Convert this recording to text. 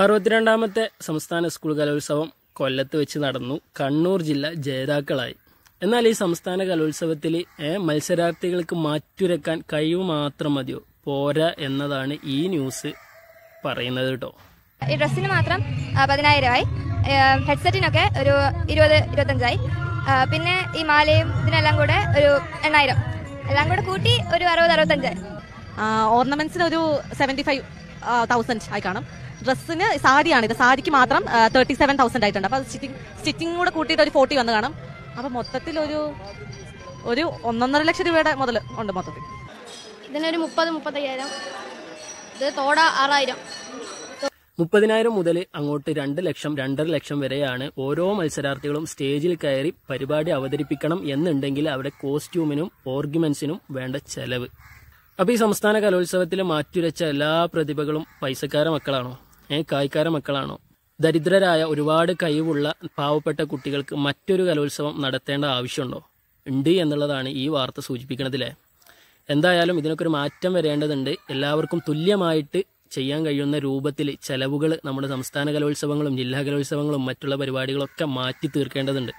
അറുപത്തിരണ്ടാമത്തെ സംസ്ഥാന സ്കൂൾ കലോത്സവം കൊല്ലത്ത് വെച്ച് നടന്നു. കണ്ണൂർ ജില്ല ജേതാക്കളായി. എന്നാൽ ഈ സംസ്ഥാന കലോത്സവത്തിൽ മത്സരാർത്ഥികൾക്ക് മാറ്റുരക്കാൻ കഴിവ് മാത്രം മതിയോ? പോരാ എന്നതാണ് ഈ ന്യൂസ് പറയുന്നത് കേട്ടോ. ഡ്രസ്സിന് മാത്രം പതിനായിരമായി. ഹെഡ്സെറ്റിനൊക്കെ ഒരു ഇരുപത് ഇരുപത്തഞ്ചായി. പിന്നെ ഈ മാലയും ഇതിനെല്ലാം കൂടെ ഒരു എണ്ണായിരം. എല്ലാം കൂടെ കൂട്ടി ഒരു അറുപത് അറുപത്തഞ്ചായി ഓർണമെന്റ്സിന് ഒരു സെവന്റി ഫൈവ് തൗസൻഡ് ആയി കാണും. ഡ്രസ്സിന് സാരിയാണ് ഇത്. സാരിക്ക് മാത്രം തേർട്ടി സെവൻ തൗസൻഡ് ആയിട്ടുണ്ട്. അപ്പൊ സ്റ്റിച്ചിങ് സ്റ്റിച്ചിങ് കൂടെ കൂട്ടിയിട്ട് ഒരു ഫോർട്ടി വന്ന് കാണും. അപ്പൊ മൊത്തത്തിൽ ഒരു ഒരു ഒന്നൊന്നര ലക്ഷം രൂപയുടെ മുതൽ ഉണ്ട് മൊത്തത്തിൽ. ഇതിനൊരു മുപ്പത് മുപ്പത്തയ്യായിരം. ഇത് തോട ആറായിരം. മുപ്പതിനായിരം മുതൽ അങ്ങോട്ട് രണ്ട് ലക്ഷം രണ്ടര ലക്ഷം വരെയാണ് ഓരോ മത്സരാർത്ഥികളും സ്റ്റേജിൽ കയറി പരിപാടി അവതരിപ്പിക്കണം എന്നുണ്ടെങ്കിൽ അവിടെ കോസ്റ്റ്യൂമിനും ഓർഗ്യുമെന്റ്സിനും വേണ്ട ചെലവ്. അപ്പൊ ഈ സംസ്ഥാന കലോത്സവത്തിൽ മാറ്റുരച്ച എല്ലാ പ്രതിഭകളും പൈസക്കാര മക്കളാണോ? ഏ കായ്ക്കാര മക്കളാണോ? ദരിദ്രരായ ഒരുപാട് കഴിവുള്ള പാവപ്പെട്ട കുട്ടികൾക്ക് മറ്റൊരു കലോത്സവം നടത്തേണ്ട ആവശ്യമുണ്ടോ? ഉണ്ട് എന്നുള്ളതാണ് ഈ വാർത്ത സൂചിപ്പിക്കുന്നതിലെ. എന്തായാലും ഇതിനൊക്കെ ഒരു മാറ്റം വരേണ്ടതുണ്ട്. എല്ലാവർക്കും തുല്യമായിട്ട് ചെയ്യാൻ കഴിയുന്ന രൂപത്തിൽ ചെലവുകൾ നമ്മുടെ സംസ്ഥാന കലോത്സവങ്ങളും ജില്ലാ കലോത്സവങ്ങളും മറ്റുള്ള പരിപാടികളൊക്കെ മാറ്റി തീർക്കേണ്ടതുണ്ട്.